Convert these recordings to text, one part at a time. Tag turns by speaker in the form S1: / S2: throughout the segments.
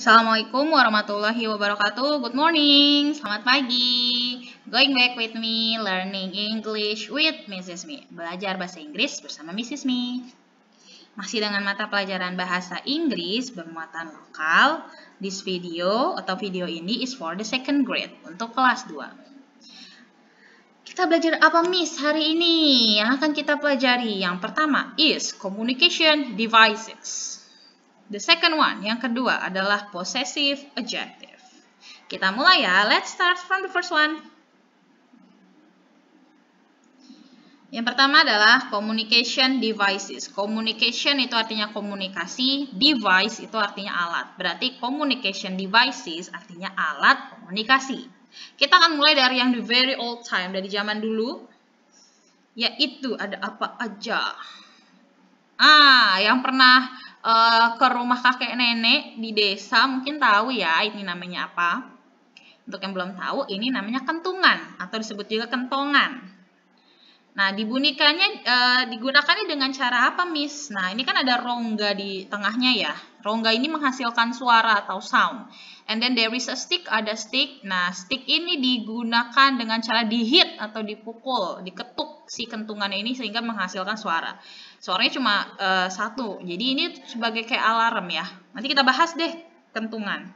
S1: Assalamualaikum warahmatullahi wabarakatuh. Good morning. Selamat pagi. Going back with me, learning English with Mrs. Me. Belajar bahasa Inggris bersama Mrs. Me. Masih dengan mata pelajaran bahasa Inggris bermuatan lokal. This video atau video ini is for the second grade untuk kelas 2. Kita belajar apa Miss hari ini? Yang akan kita pelajari yang pertama is communication devices. The second one, yang kedua adalah possessive adjective. Kita mulai ya. Let's start from the first one. Yang pertama adalah communication devices. Communication itu artinya komunikasi, device itu artinya alat. Berarti communication devices artinya alat komunikasi. Kita akan mulai dari yang the very old time, dari zaman dulu. Yaitu ada apa aja. Ah, yang pernah uh, ke rumah kakek nenek di desa mungkin tahu ya ini namanya apa. Untuk yang belum tahu, ini namanya kentungan atau disebut juga kentongan. Nah, dibunyikannya e, digunakannya dengan cara apa, Miss? Nah, ini kan ada rongga di tengahnya ya. Rongga ini menghasilkan suara atau sound. And then there is a stick, ada stick. Nah, stick ini digunakan dengan cara dihit atau dipukul, diketuk si kentungan ini sehingga menghasilkan suara. Suaranya cuma uh, satu. Jadi ini sebagai kayak alarm ya. Nanti kita bahas deh kentungan.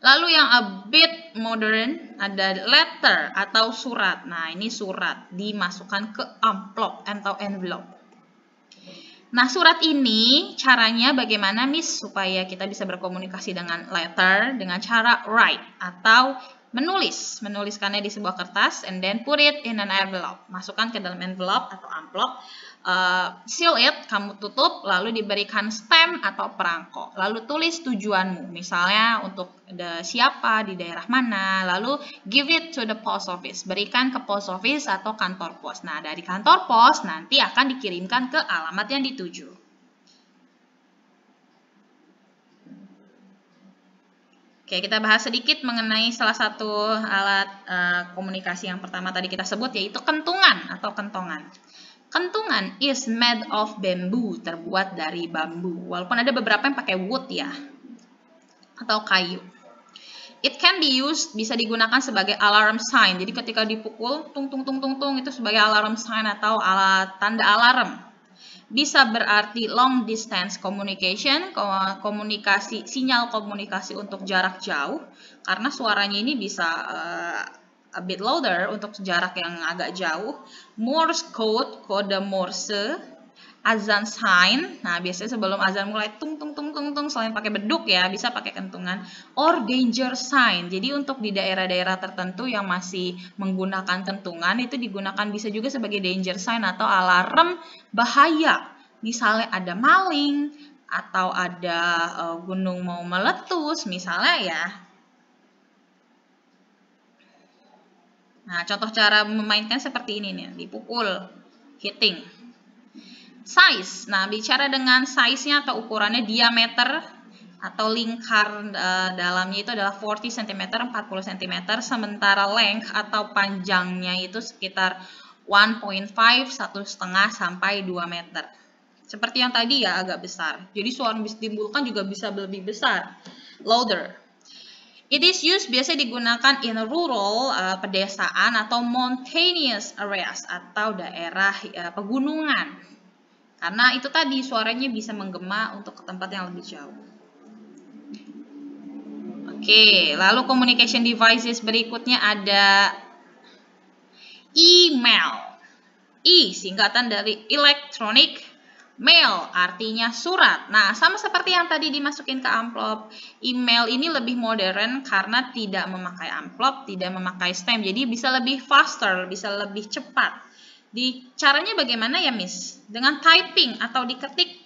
S1: Lalu yang a bit modern ada letter atau surat. Nah, ini surat dimasukkan ke amplop atau envelope. Nah, surat ini caranya bagaimana Miss supaya kita bisa berkomunikasi dengan letter dengan cara write atau menulis. Menuliskannya di sebuah kertas and then put it in an envelope. Masukkan ke dalam envelope atau amplop uh, seal it, kamu tutup, lalu diberikan stem atau perangko. Lalu tulis tujuanmu, misalnya untuk the, siapa, di daerah mana, lalu give it to the post office, berikan ke post office atau kantor pos. Nah, dari kantor pos nanti akan dikirimkan ke alamat yang dituju. Oke, kita bahas sedikit mengenai salah satu alat uh, komunikasi yang pertama tadi kita sebut yaitu kentungan atau kentongan. Kentungan is made of bamboo, terbuat dari bambu. Walaupun ada beberapa yang pakai wood ya, atau kayu. It can be used, bisa digunakan sebagai alarm sign. Jadi ketika dipukul, tung tung tung tung tung, itu sebagai alarm sign atau alat tanda alarm. Bisa berarti long distance communication, komunikasi sinyal komunikasi untuk jarak jauh, karena suaranya ini bisa uh, a bit louder untuk jarak yang agak jauh. Morse code, kode Morse, azan sign. Nah, biasanya sebelum azan mulai tung tung tung tung tung selain pakai beduk ya, bisa pakai kentungan or danger sign. Jadi untuk di daerah-daerah tertentu yang masih menggunakan kentungan itu digunakan bisa juga sebagai danger sign atau alarm bahaya. Misalnya ada maling atau ada uh, gunung mau meletus misalnya ya Nah, contoh cara memainkan seperti ini nih, dipukul, hitting. Size. Nah, bicara dengan size-nya atau ukurannya diameter atau lingkar uh, dalamnya itu adalah 40 cm, 40 cm, sementara length atau panjangnya itu sekitar 1.5, satu setengah sampai 2 meter. Seperti yang tadi ya agak besar. Jadi suara yang ditimbulkan juga bisa lebih besar. Louder. It is used biasa digunakan in rural uh, pedesaan atau mountainous areas atau daerah uh, pegunungan. Karena itu tadi suaranya bisa menggema untuk ke tempat yang lebih jauh. Oke, lalu communication devices berikutnya ada email. E singkatan dari electronic Mail artinya surat. Nah, sama seperti yang tadi dimasukin ke amplop. Email ini lebih modern karena tidak memakai amplop, tidak memakai stem. Jadi bisa lebih faster, bisa lebih cepat. Di caranya bagaimana ya, Miss? Dengan typing atau diketik.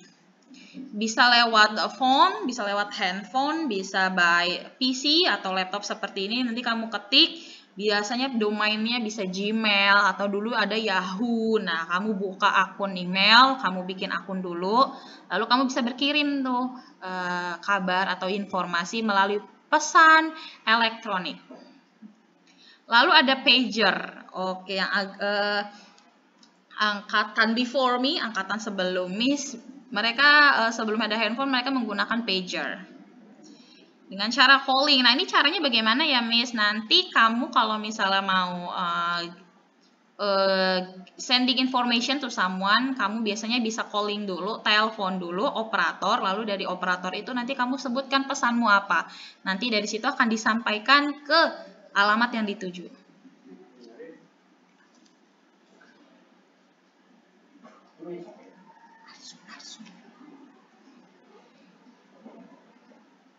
S1: Bisa lewat phone, bisa lewat handphone, bisa by PC atau laptop seperti ini. Nanti kamu ketik Biasanya domainnya bisa Gmail atau dulu ada Yahoo. Nah, kamu buka akun email, kamu bikin akun dulu, lalu kamu bisa berkirim tuh uh, kabar atau informasi melalui pesan elektronik. Lalu ada pager. Oke, yang uh, angkatan before me, angkatan sebelum me, mereka uh, sebelum ada handphone mereka menggunakan pager. dengan cara calling. Nah, ini caranya bagaimana ya, Miss? Nanti kamu kalau misalnya mau uh, sending information to someone, kamu biasanya bisa calling dulu, telepon dulu operator, lalu dari operator itu nanti kamu sebutkan pesanmu apa. Nanti dari situ akan disampaikan ke alamat yang dituju.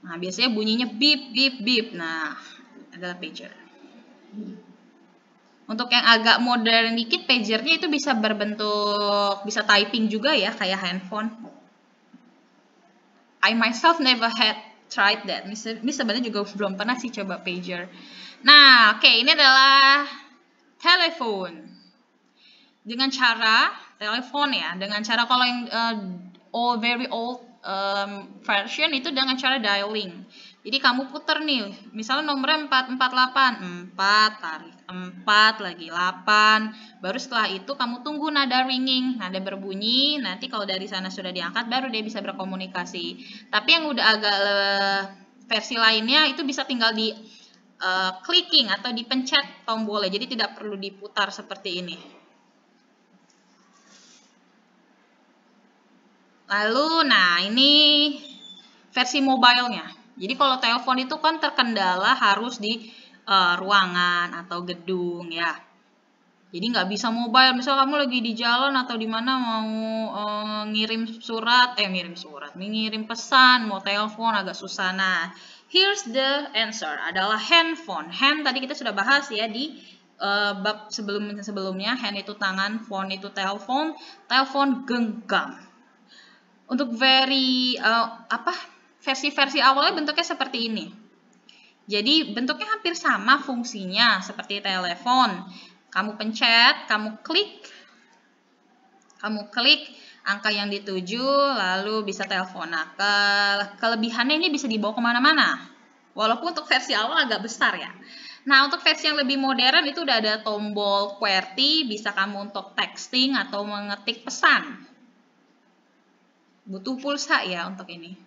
S1: Nah, biasanya bunyinya beep, beep, beep. Nah, adalah pager. Untuk yang agak modern dikit, pagernya itu bisa berbentuk, bisa typing juga ya, kayak handphone. I myself never had tried that. Miss, sebenarnya juga belum pernah sih coba pager. Nah, oke, okay, ini adalah telepon. Dengan cara telepon ya, dengan cara kalau yang uh, old, very old um, version itu dengan cara dialing. Jadi kamu putar nih, misalnya nomornya 448, 4 tarik 4 lagi 8. Baru setelah itu kamu tunggu nada ringing, nada berbunyi. Nanti kalau dari sana sudah diangkat baru dia bisa berkomunikasi. Tapi yang udah agak versi lainnya itu bisa tinggal di uh, clicking atau dipencet tombolnya. Jadi tidak perlu diputar seperti ini. Lalu, nah ini versi mobile-nya. Jadi kalau telepon itu kan terkendala harus di uh, ruangan atau gedung ya. Jadi nggak bisa mobile. Misal kamu lagi di jalan atau di mana mau uh, ngirim surat, eh ngirim surat, mengirim pesan, mau telepon agak susah. Nah, here's the answer adalah handphone. Hand tadi kita sudah bahas ya di uh, bab sebelum sebelumnya. Hand itu tangan, phone itu telepon, telepon genggam untuk very uh, apa versi-versi awalnya bentuknya seperti ini. Jadi bentuknya hampir sama fungsinya seperti telepon. Kamu pencet, kamu klik, kamu klik angka yang dituju, lalu bisa telepon. Nah, ke kelebihannya ini bisa dibawa ke mana-mana. Walaupun untuk versi awal agak besar ya. Nah, untuk versi yang lebih modern itu udah ada tombol QWERTY, bisa kamu untuk texting atau mengetik pesan butuh pulsa ya untuk ini.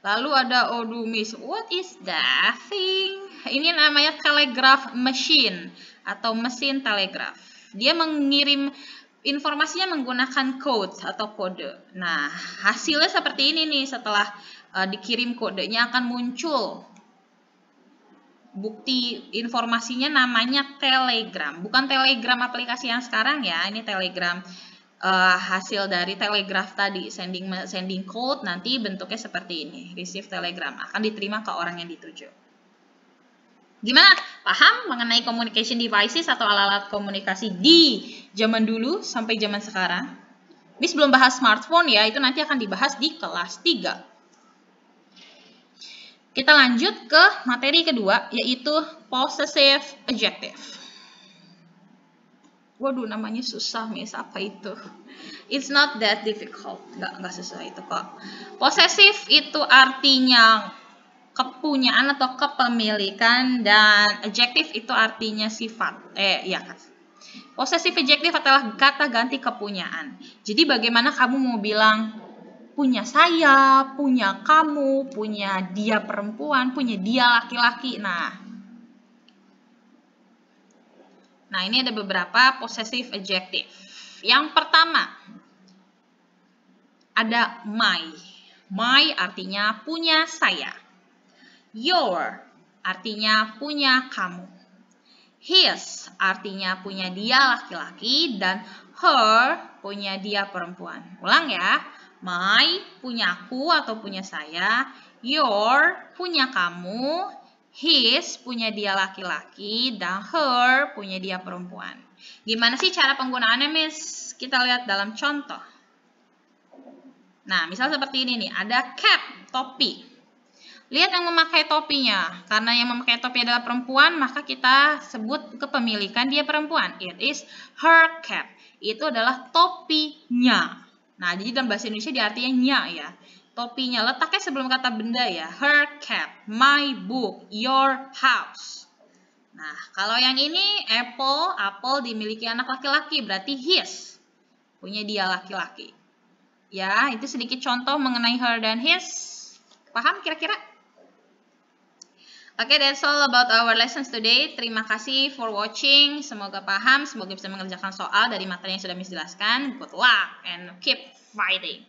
S1: Lalu ada Odumis. What is that thing? Ini namanya telegraph machine atau mesin telegraf. Dia mengirim informasinya menggunakan code atau kode. Nah, hasilnya seperti ini nih setelah uh, dikirim kodenya akan muncul bukti informasinya namanya telegram. Bukan telegram aplikasi yang sekarang ya, ini telegram uh, hasil dari telegraf tadi sending sending code nanti bentuknya seperti ini. Receive telegram akan diterima ke orang yang dituju. Gimana? Paham mengenai communication devices atau alat-alat komunikasi di zaman dulu sampai zaman sekarang? Miss belum bahas smartphone ya itu nanti akan dibahas di kelas 3 kita lanjut ke materi kedua yaitu possessive adjective Waduh, namanya susah, Miss. Apa itu? It's not that difficult. Nggak, nggak susah itu kok. Posesif itu artinya kepunyaan atau kepemilikan dan adjective itu artinya sifat. Eh, kan. Possessive adjective adalah kata ganti kepunyaan. Jadi bagaimana kamu mau bilang punya saya, punya kamu, punya dia perempuan, punya dia laki-laki. Nah, Nah, ini ada beberapa possessive adjective. Yang pertama, ada my. My artinya punya saya. Your artinya punya kamu. His artinya punya dia laki-laki dan her punya dia perempuan. Ulang ya. My punya aku atau punya saya. Your punya kamu his punya dia laki-laki dan her punya dia perempuan. Gimana sih cara penggunaannya, Miss? Kita lihat dalam contoh. Nah, misal seperti ini nih, ada cap, topi. Lihat yang memakai topinya. Karena yang memakai topi adalah perempuan, maka kita sebut kepemilikan dia perempuan. It is her cap. Itu adalah topinya. Nah, jadi dalam bahasa Indonesia diartinya nya ya topinya. Letaknya sebelum kata benda ya. Her cap, my book, your house. Nah, kalau yang ini apple, apple dimiliki anak laki-laki, berarti his. Punya dia laki-laki. Ya, itu sedikit contoh mengenai her dan his. Paham kira-kira? Oke, okay, that's all about our lessons today. Terima kasih for watching. Semoga paham, semoga bisa mengerjakan soal dari materi yang sudah Miss jelaskan. Good luck and keep fighting.